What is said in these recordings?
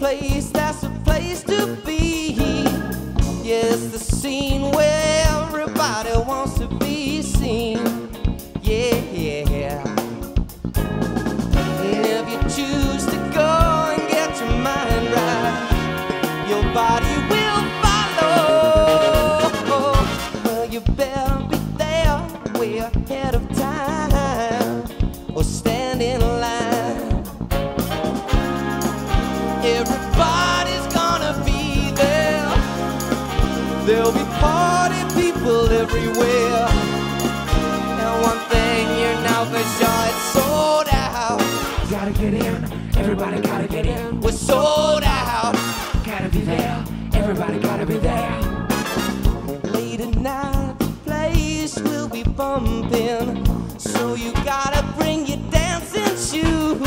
place that's a place to be. Yes, the scene where everybody wants to be seen. Yeah, yeah. And if you choose to go and get your mind right, your body will follow. Well, you better be there way ahead of time or stand There'll be party people everywhere. And one thing you know for sure, it's sold out. Gotta get in, everybody gotta get in. We're sold out. Gotta be there, everybody gotta be there. Late at night, the place will be bumping. So you gotta bring your dancing shoes.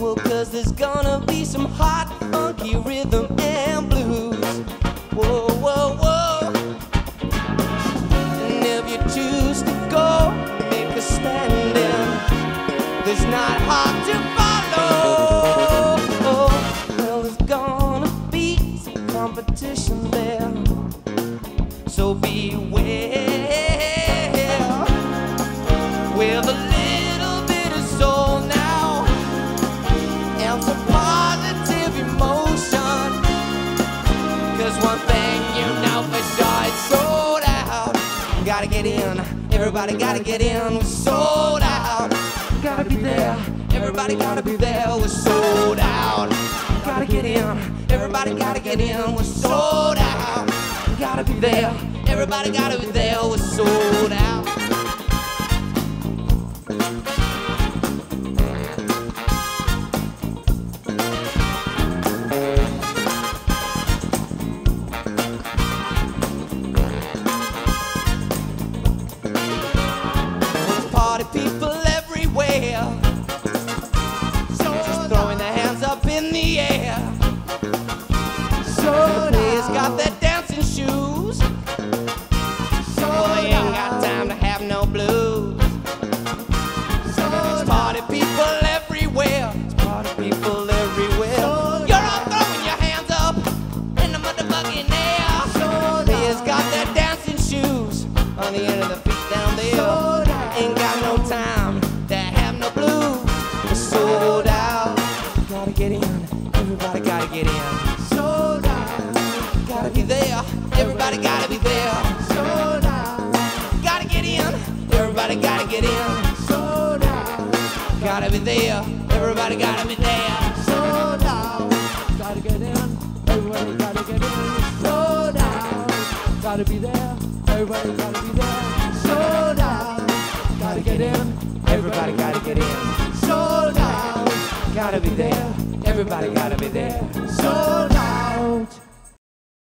Well, cause there's gonna be some hot, everybody gotta get in. We're sold out. Gotta be there, everybody gotta be there. We're sold out. Gotta get in, everybody gotta get in. We're sold out. Gotta be there, everybody got it, there. We're sold out. Party people everywhere. No blues. There's party people everywhere. There's party people everywhere. You're all throwing your hands up in the motherfucking air. They's got their dancing shoes on the end of the feet down there. Ain't got no time to have no blues. We're sold out. Gotta get in. Everybody gotta get in. Sold out. Gotta be there. Everybody gotta be there. gotta be there. Everybody gotta be there. Slow down, gotta get in. Everybody gotta get in. Slow down, gotta be there. Everybody gotta be there. Slow down, gotta get in. Everybody gotta get in. Slow down, gotta be there. Everybody gotta be there.